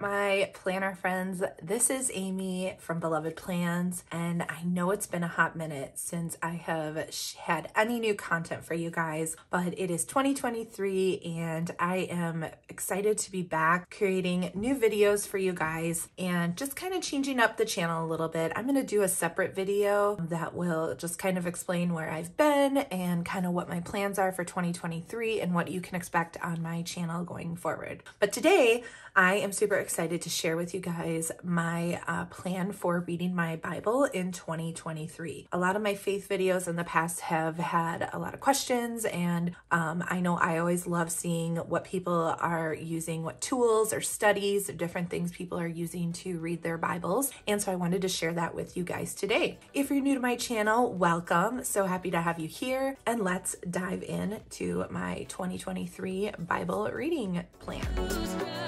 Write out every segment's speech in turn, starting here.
my planner friends. This is Amy from Beloved Plans, and I know it's been a hot minute since I have had any new content for you guys, but it is 2023 and I am excited to be back creating new videos for you guys and just kind of changing up the channel a little bit. I'm going to do a separate video that will just kind of explain where I've been and kind of what my plans are for 2023 and what you can expect on my channel going forward. But today, I am super excited to share with you guys my uh, plan for reading my Bible in 2023. A lot of my faith videos in the past have had a lot of questions, and um, I know I always love seeing what people are using, what tools or studies or different things people are using to read their Bibles. And so I wanted to share that with you guys today. If you're new to my channel, welcome. So happy to have you here. And let's dive in to my 2023 Bible reading plan.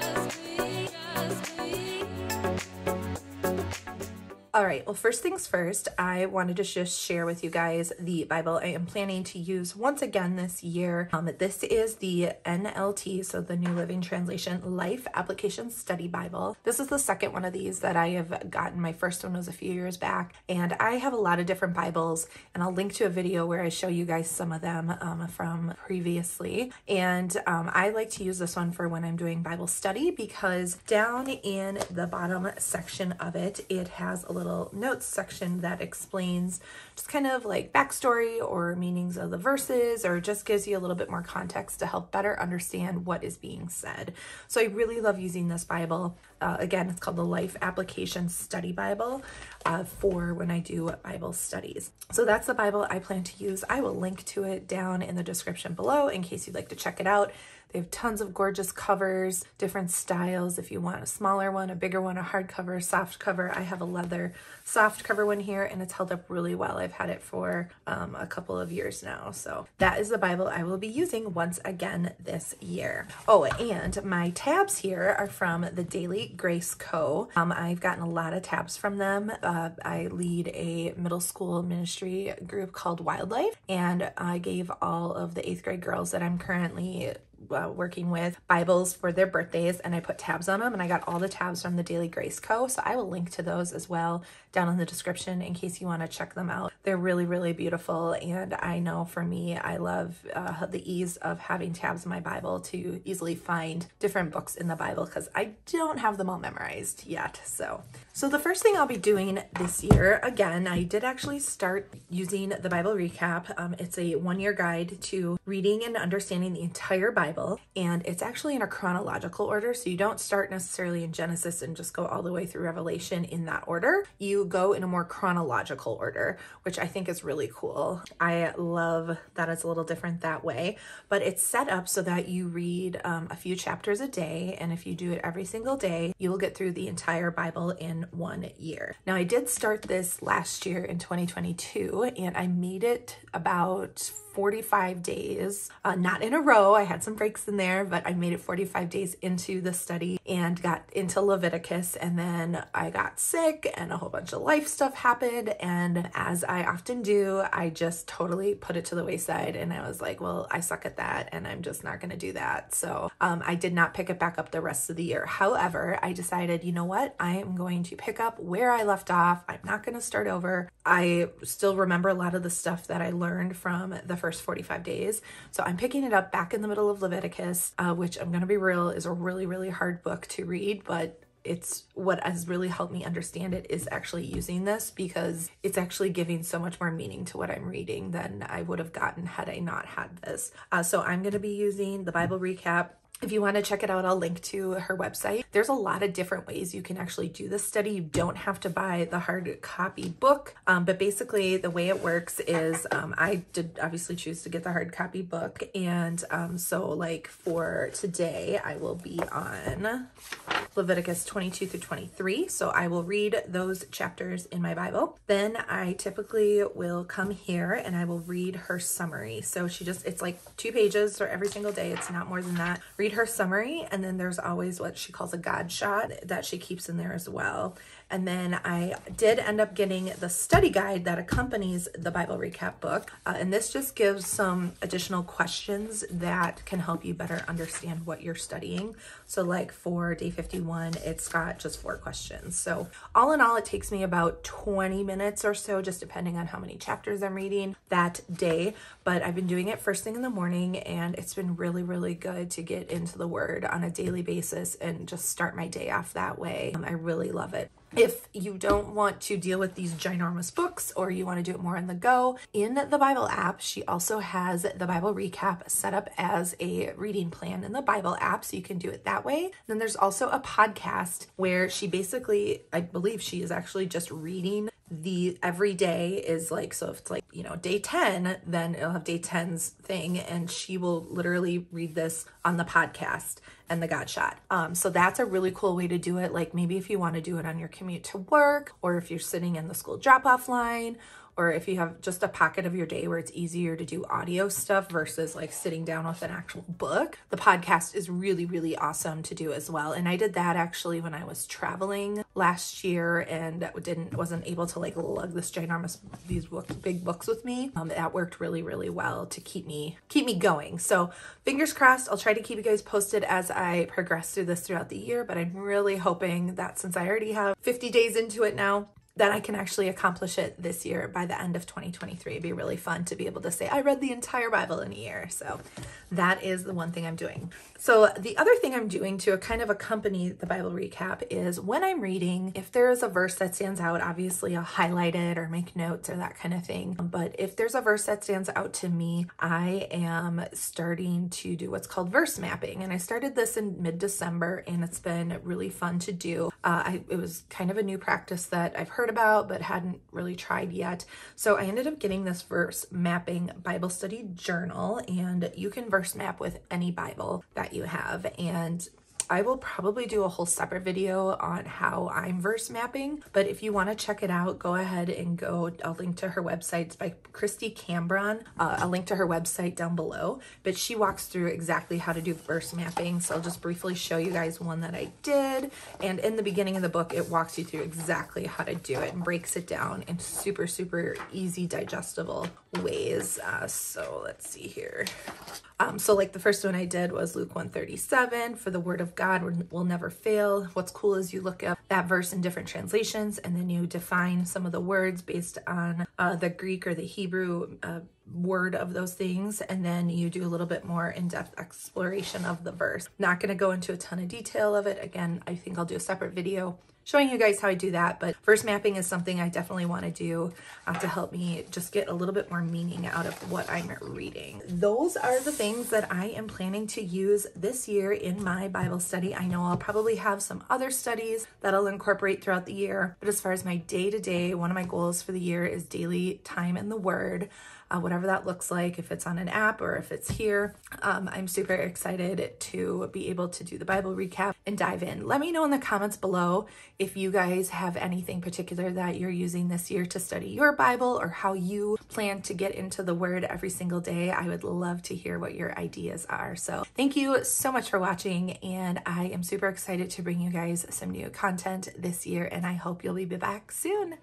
All right, well, first things first, I wanted to just share with you guys the Bible I am planning to use once again this year. Um, this is the NLT, so the New Living Translation Life Application Study Bible. This is the second one of these that I have gotten. My first one was a few years back, and I have a lot of different Bibles, and I'll link to a video where I show you guys some of them um, from previously. And um, I like to use this one for when I'm doing Bible study because down in the bottom section of it, it has a little little notes section that explains just kind of like backstory or meanings of the verses or just gives you a little bit more context to help better understand what is being said. So I really love using this Bible. Uh, again, it's called the Life Application Study Bible uh, for when I do Bible studies. So that's the Bible I plan to use. I will link to it down in the description below in case you'd like to check it out. They have tons of gorgeous covers, different styles. If you want a smaller one, a bigger one, a hardcover, soft cover. I have a leather soft cover one here and it's held up really well. I've had it for um, a couple of years now. So that is the Bible I will be using once again this year. Oh, and my tabs here are from the Daily Grace Co. Um, I've gotten a lot of tabs from them. Uh, I lead a middle school ministry group called WyldLife and I gave all of the eighth grade girls that I'm currently uh, working with Bibles for their birthdays and I put tabs on them and I got all the tabs from the Daily Grace Co. So I will link to those as well down in the description in case you want to check them out. They're really, really beautiful. And I know for me, I love uh, the ease of having tabs in my Bible to easily find different books in the Bible because I don't have them all memorized yet. So, so the first thing I'll be doing this year, again, I did actually start using the Bible recap. Um, it's a one year guide to reading and understanding the entire Bible Bible, and it's actually in a chronological order. So you don't start necessarily in Genesis and just go all the way through Revelation in that order. You go in a more chronological order, which I think is really cool. I love that it's a little different that way, but it's set up so that you read um, a few chapters a day. And if you do it every single day, you will get through the entire Bible in one year. Now, I did start this last year in 2022, and I made it about 45 days, uh, not in a row. I had some breaks in there, but I made it 45 days into the study and got into Leviticus. And then I got sick and a whole bunch of life stuff happened. And as I often do, I just totally put it to the wayside. And I was like, well, I suck at that and I'm just not going to do that. So um, I did not pick it back up the rest of the year. However, I decided, you know what? I am going to pick up where I left off. I'm not going to start over. I still remember a lot of the stuff that I learned from the first 45 days. So I'm picking it up back in the middle of Leviticus, uh, which I'm going to be real is a really, really hard book to read, but it's what has really helped me understand it is actually using this because it's actually giving so much more meaning to what I'm reading than I would have gotten had I not had this. Uh, so I'm going to be using the Bible recap if you want to check it out, I'll link to her website. There's a lot of different ways you can actually do this study. You don't have to buy the hard copy book, um, but basically the way it works is um, I did obviously choose to get the hard copy book. And um, so like for today, I will be on Leviticus 22 through 23. So I will read those chapters in my Bible. Then I typically will come here and I will read her summary. So she just, it's like two pages for every single day. It's not more than that. Read read her summary, and then there's always what she calls a God shot that she keeps in there as well. And then I did end up getting the study guide that accompanies the Bible recap book. Uh, and this just gives some additional questions that can help you better understand what you're studying. So, like for day 51, it's got just four questions. So, all in all, it takes me about 20 minutes or so, just depending on how many chapters I'm reading that day. But I've been doing it first thing in the morning, and it's been really, really good to get into the Word on a daily basis and just start my day off that way. Um, I really love it. If you don't want to deal with these ginormous books or you want to do it more on the go, in the Bible app, she also has the Bible recap set up as a reading plan in the Bible app, so you can do it that way. Then there's also a podcast where she basically, I believe she is actually just reading the every day is like so if it's like you know day 10 then it'll have day 10's thing and she will literally read this on the podcast and the God shot. Um, so that's a really cool way to do it. Like maybe if you want to do it on your commute to work, or if you're sitting in the school drop off line, or if you have just a pocket of your day where it's easier to do audio stuff versus like sitting down with an actual book, the podcast is really, really awesome to do as well. And I did that actually when I was traveling last year and didn't wasn't able to like lug this ginormous these book, big books with me. Um, that worked really, really well to keep me keep me going. So fingers crossed, I'll try to keep you guys posted as I progress through this throughout the year. But I'm really hoping that since I already have 50 days into it now, that I can actually accomplish it this year by the end of 2023. It'd be really fun to be able to say, I read the entire Bible in a year. So that is the one thing I'm doing. So the other thing I'm doing to kind of accompany the Bible recap is when I'm reading, if there is a verse that stands out, obviously I'll highlight it or make notes or that kind of thing. But if there's a verse that stands out to me, I am starting to do what's called verse mapping. And I started this in mid-December and it's been really fun to do. Uh, I, it was kind of a new practice that I've heard heard about but hadn't really tried yet. So I ended up getting this verse mapping Bible study journal and you can verse map with any Bible that you have. And I will probably do a whole separate video on how I'm verse mapping, but if you want to check it out, go ahead and go. I'll link to her website. It's by Kristy Cambron. Uh, I'll link to her website down below, but she walks through exactly how to do verse mapping. So I'll just briefly show you guys one that I did. And in the beginning of the book, it walks you through exactly how to do it and breaks it down in super, super easy, digestible ways. Uh, so let's see here. Um, so like the first one I did was Luke 137 for the word of God will never fail. What's cool is you look up that verse in different translations and then you define some of the words based on uh, the Greek or the Hebrew uh, word of those things and then you do a little bit more in-depth exploration of the verse. Not going to go into a ton of detail of it. Again, I think I'll do a separate video showing you guys how I do that. But verse mapping is something I definitely want to do uh, to help me just get a little bit more meaning out of what I'm reading. Those are the things that I am planning to use this year in my Bible study. I know I'll probably have some other studies that I'll incorporate throughout the year. But as far as my day to day, one of my goals for the year is daily time in the Word uh, whatever that looks like, if it's on an app or if it's here. Um, I'm super excited to be able to do the Bible recap and dive in. Let me know in the comments below if you guys have anything particular that you're using this year to study your Bible or how you plan to get into the Word every single day. I would love to hear what your ideas are. So thank you so much for watching, and I am super excited to bring you guys some new content this year, and I hope you'll be back soon.